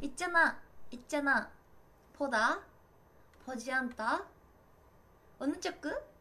있잖아 있잖아. 보다. 보지 않다. 어느 쪽끝?